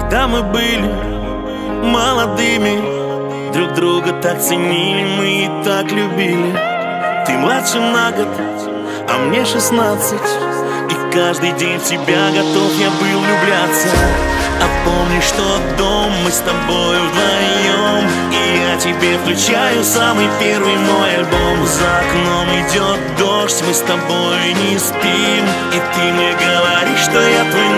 Когда мы были молодыми Друг друга так ценили, мы и так любили. Ты младше на год, а мне шестнадцать И каждый день в тебя готов я был влюбляться. А помнишь тот дом, мы с тобой вдвоем И я тебе включаю самый первый мой альбом. За окном идет дождь, мы с тобой не спим И ты мне говоришь, что я твой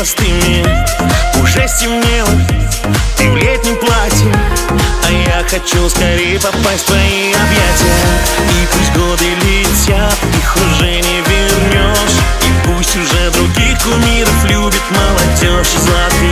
простыми. Уже стемнело, ты в летнем платье. А я хочу скорее попасть в твои объятия. И пусть годы летят, их уже не вернешь. И пусть уже других кумиров любит молодежь. Золотые